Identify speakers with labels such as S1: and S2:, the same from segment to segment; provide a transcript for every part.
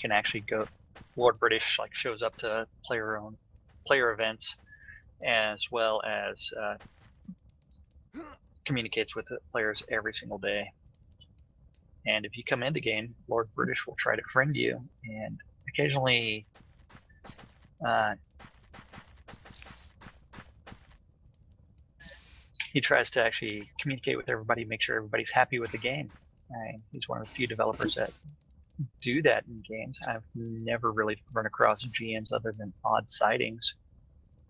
S1: can actually go. Lord British like shows up to player own player events, as well as uh, communicates with the players every single day. And if you come into game, Lord British will try to friend you, and occasionally uh, he tries to actually communicate with everybody, make sure everybody's happy with the game. He's one of the few developers that do that in games. I've never really run across GMs other than odd sightings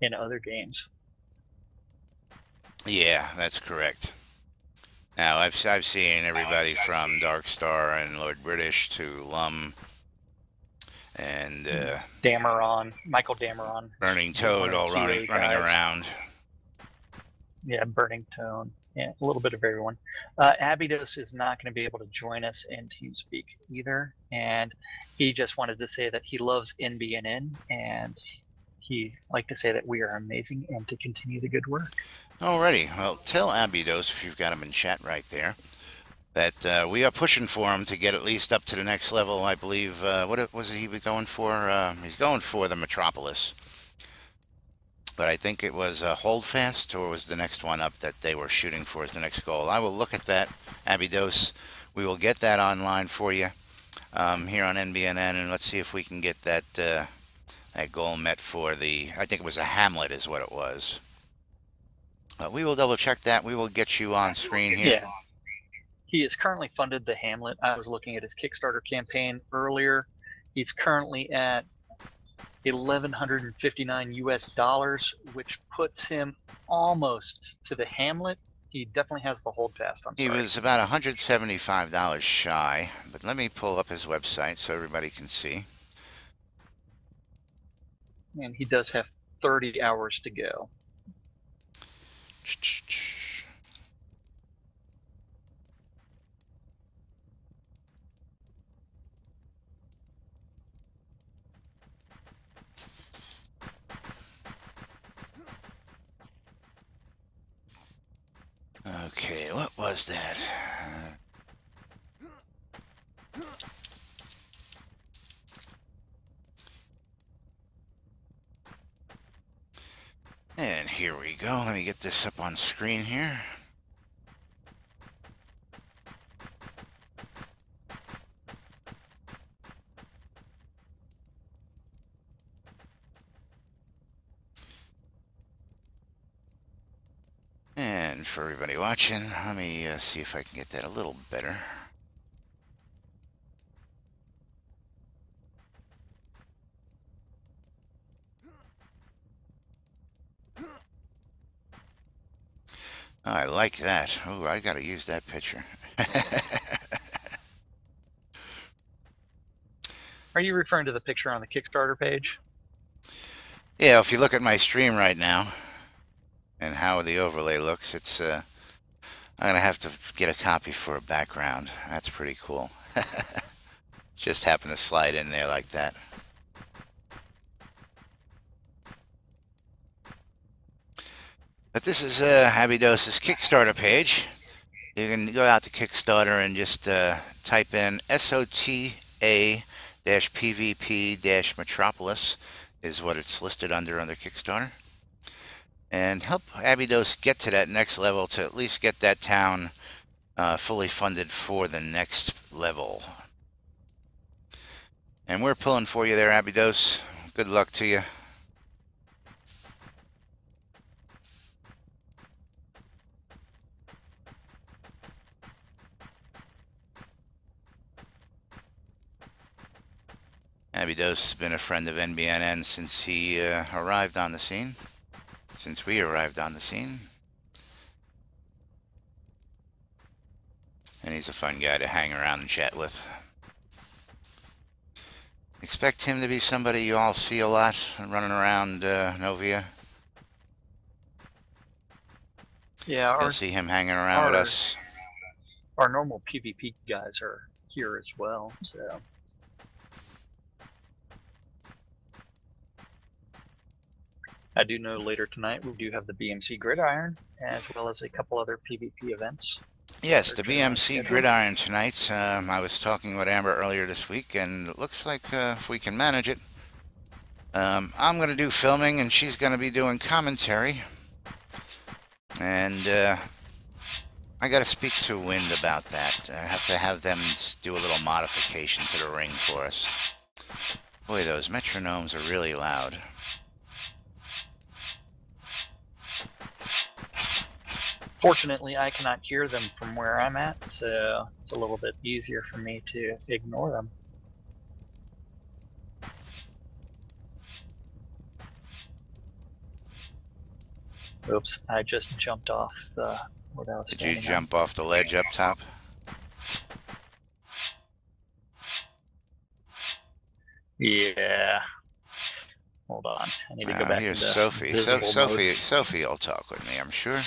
S1: in other games.
S2: Yeah, that's correct. Now, I've, I've seen everybody from Darkstar and Lord British to Lum and uh,
S1: Dameron, Michael Dameron,
S2: Burning Toad all running, running around.
S1: Yeah, Burning Toad. Yeah, a little bit of everyone. Uh, Abydos is not going to be able to join us in TeamSpeak either, and he just wanted to say that he loves NBNN and he'd like to say that we are amazing and to continue the good work.
S2: Alrighty, well, tell Abydos if you've got him in chat right there that uh, we are pushing for him to get at least up to the next level. I believe uh, what was he going for? Uh, he's going for the Metropolis, but I think it was uh, Holdfast or was the next one up that they were shooting for as the next goal. I will look at that, Abydos. We will get that online for you um, here on NBNN, and let's see if we can get that uh, that goal met for the. I think it was a Hamlet, is what it was. But we will double check that. We will get you on screen here.
S1: Yeah. He is currently funded the Hamlet. I was looking at his Kickstarter campaign earlier. He's currently at 1159 US dollars, which puts him almost to the Hamlet. He definitely has the Holdfast. I'm
S2: he was about $175 shy, but let me pull up his website so everybody can see.
S1: And he does have 30 hours to go.
S2: Okay, what was that? And here we go. Let me get this up on screen here. And for everybody watching, let me uh, see if I can get that a little better. Oh, I like that. Oh, I got to use that picture.
S1: Are you referring to the picture on the Kickstarter page?
S2: Yeah, if you look at my stream right now, and how the overlay looks. It's uh, I'm gonna have to get a copy for a background. That's pretty cool. Just happened to slide in there like that. But this is uh, Abydos' Kickstarter page. You can go out to Kickstarter and just uh, type in SOTA-PVP-Metropolis is what it's listed under under Kickstarter and help Abydos get to that next level to at least get that town uh, fully funded for the next level. And we're pulling for you there, Abydos. Good luck to you. Abydos has been a friend of NBNN since he uh, arrived on the scene since we arrived on the scene. And he's a fun guy to hang around and chat with. Expect him to be somebody you all see a lot running around uh, Novia.
S1: Yeah,
S2: our, you'll see him hanging around our, with us.
S1: Our normal PvP guys are here as well, so. I do know later tonight we do have the BMC Gridiron, as well as a couple other PvP events.
S2: Yes, the BMC? Gridiron tonight. Um, I was talking with Amber earlier this week, and it looks like uh, if we can manage it, um, I'm going to do filming, and she's going to be doing commentary. And uh, I got to speak to Wind about that. I have to have them do a little modification to the ring for us. Boy, those metronomes are really loud.
S1: Fortunately, I cannot hear them from where I'm at, so it's a little bit easier for me to ignore them. Oops, I just jumped off the what
S2: Did you
S1: standing on.
S2: jump off the ledge up top?
S1: Yeah. Hold on. I need to go
S2: Uh,
S1: back
S2: here's Sophie. So,
S1: visible mode.
S2: Sophie, Sophie will talk with me, I'm sure.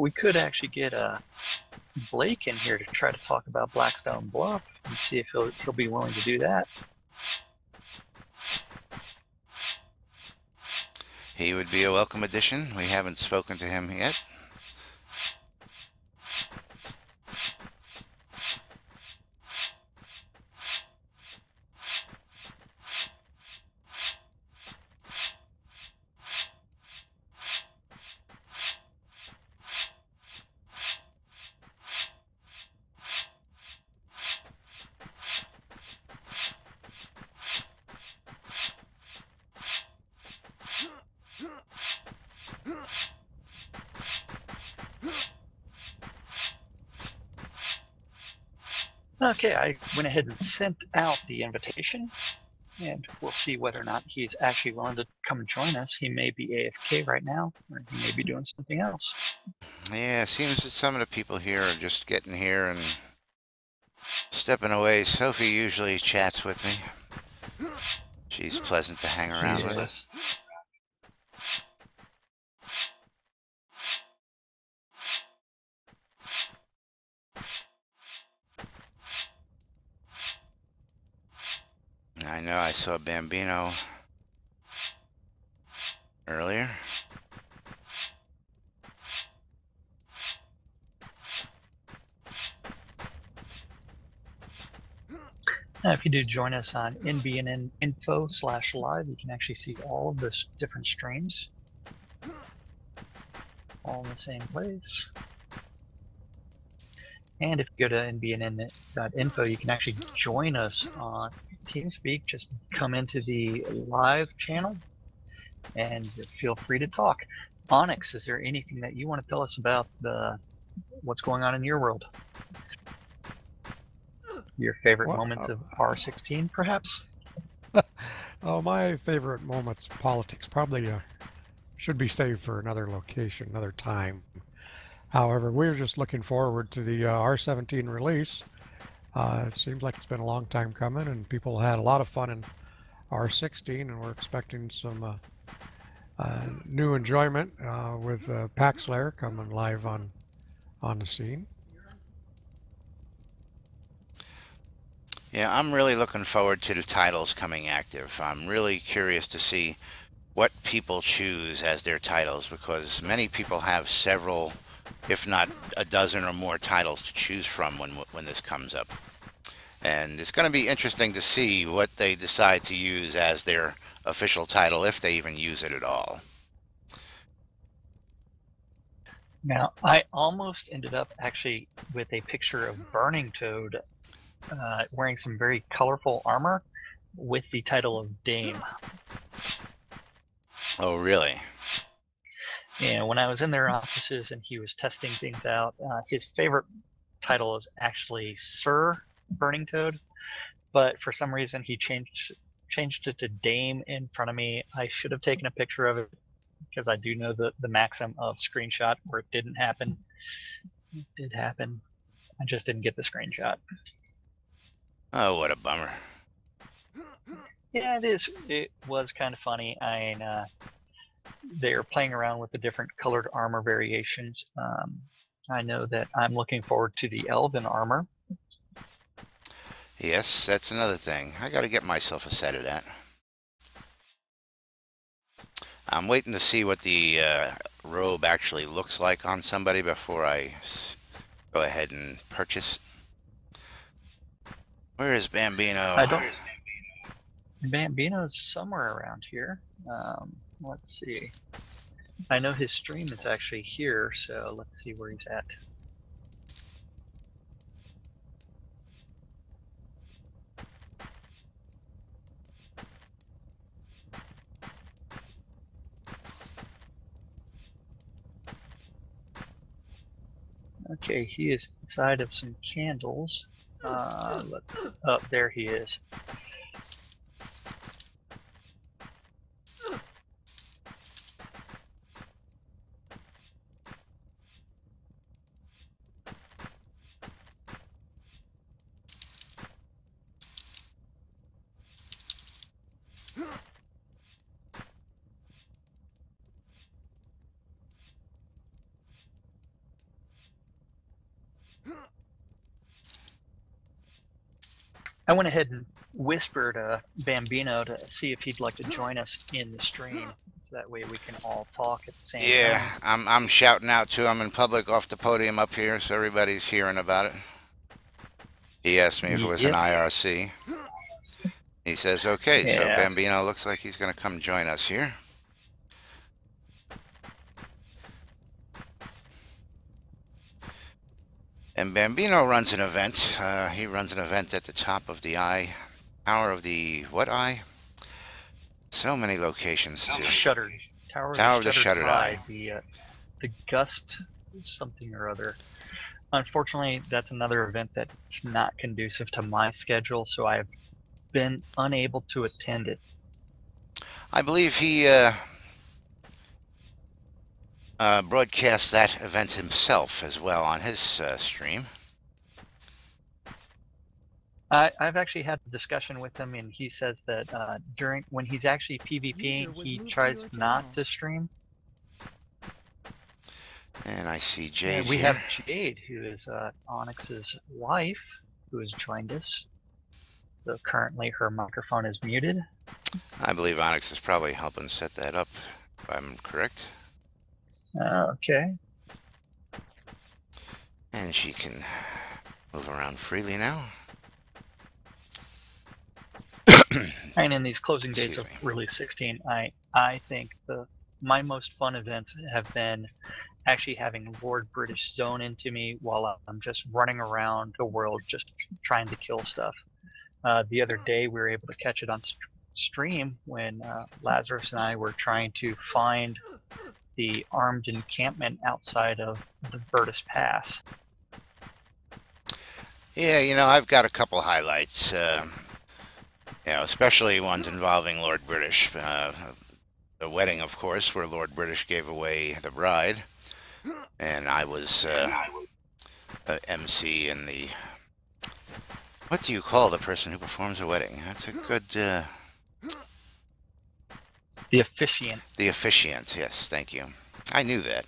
S1: We could actually get uh, Blake in here to try to talk about Blackstone Bluff and see if he'll he'll be willing to do that.
S2: He would be a welcome addition. We haven't spoken to him yet.
S1: Okay, I went ahead and sent out the invitation, and we'll see whether or not he's actually willing to come join us. He may be AFK right now, or he may be doing something else.
S2: Yeah, it seems that some of the people here are just getting here and stepping away. Sophie usually chats with me. She's pleasant to hang around with. I know I saw Bambino earlier.
S1: Now, if you do join us on NBN info slash live, you can actually see all of the different streams all in the same place. And if you go to nbn.info, you can actually join us on TeamSpeak. Just come into the live channel and feel free to talk. Onyx, is there anything that you want to tell us about the what's going on in your world? Your favorite
S3: Well,
S1: moments
S3: uh,
S1: of R16, perhaps?
S3: Oh, my favorite moments politics probably uh, should be saved for another location, another time. However, we're just looking forward to the uh, R17 release. Uh, it seems like it's been a long time coming, and people had a lot of fun in R16, and we're expecting some uh, uh, new enjoyment uh, with uh, PaxLair coming live on on the scene.
S2: Yeah, I'm really looking forward to the titles coming active. I'm really curious to see what people choose as their titles because many people have several, if not a dozen or more titles to choose from when when this comes up. And it's going to be interesting to see what they decide to use as their official title if they even use it at all.
S1: Now, I almost ended up actually with a picture of Burning Toad uh, wearing some very colorful armor with the title of Dame.
S2: Oh, really?
S1: And when I was in their offices and he was testing things out, uh, his favorite title is actually Sir Burning Toad, but for some reason he changed changed it to Dame in front of me. I should have taken a picture of it because I do know the, the maxim of screenshot where it didn't happen. It did happen. I just didn't get the screenshot.
S2: Oh, what a bummer.
S1: Yeah, it is. It was kind of funny. I uh, they're playing around with the different colored armor variations. Um, I know that I'm looking forward to the elven armor.
S2: Yes, that's another thing. I got to get myself a set of that. I'm waiting to see what the uh, robe actually looks like on somebody before I go ahead and purchase. Where is Bambino?
S1: I don't. Bambino's somewhere around here. Um, let's see. I know his stream is actually here, so let's see where he's at. Okay, he is inside of some candles. Uh, let's. Oh, there he is. I went ahead and whispered uh, Bambino to see if he'd like to join us in the stream. So that way we can all talk at the same
S2: yeah,
S1: time.
S2: Yeah, I'm, I'm shouting out to him in public off the podium up here so everybody's hearing about it. He asked me if it was yep. an IRC. He says, okay, yeah. so Bambino looks like he's going to come join us here. And Bambino runs an event. Uh, he runs an event at the top of the eye. Tower of the... what eye? So many locations, too.
S1: Shuttered. Tower,
S2: Tower
S1: of the,
S2: Shuttered, Eye.
S1: The, uh, the Gust something or other. Unfortunately, that's another event that's not conducive to my schedule, so I've been unable to attend it.
S2: I believe he uh, uh, broadcast that event himself as well on his uh, stream.
S1: I, I've actually had a discussion with him, and he says that uh, during when he's actually PvPing, he tries to not to stream.
S2: And I see Jade.
S1: And we
S2: here.
S1: have Jade, who is uh, Onyx's wife, who has joined us. So currently, her microphone is muted.
S2: I believe Onyx is probably helping set that up, if I'm correct.
S1: Okay.
S2: And she can move around freely now.
S1: and in these closing days of release 16, I I think the my most fun events have been actually having Lord British zone into me while I'm just running around the world just trying to kill stuff. Uh, the other day we were able to catch it on st stream when uh, Lazarus and I were trying to find the armed encampment outside of the Virtus Pass.
S2: Yeah, you know, I've got a couple highlights. Uh, you know, especially ones involving Lord British. Uh, the wedding, of course, where Lord British gave away the bride, and I was uh, MC in the. What do you call the person who performs a wedding? That's a good. Uh,
S1: the officiant.
S2: The officiant, yes, thank you. I knew that.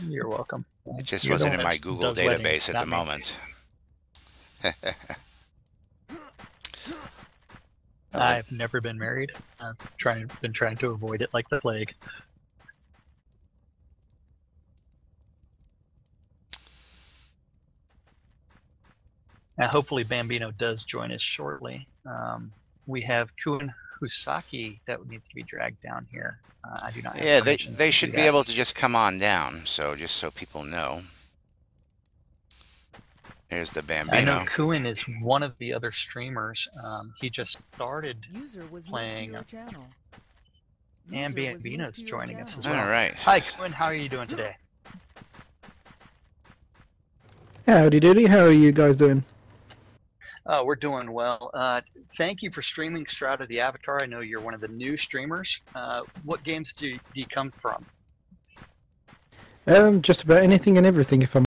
S1: You're welcome.
S2: It just You're wasn't in my Google database weddings, at the me. moment.
S1: I've never been married. I've trying, been trying to avoid it like the plague. Now, hopefully, Bambino does join us shortly. Um, we have Kuin Husaki that needs to be dragged down here. Uh, I do not.
S2: yeah, they they should be that. able to just come on down. So just so people know. there's the Bambino.
S1: I know Kuin is one of the other streamers. Um, he just started User was playing. And Bambino's joining us as well.
S2: All right.
S1: Hi, Kuin. How are you doing today?
S4: Howdy doody. How are you guys doing?
S1: Uh, we're doing well. Uh, thank you for streaming Shroud of the Avatar. I know you're one of the new streamers. Uh, what games do you, do you come from?
S4: Um, just about anything and everything, if I'm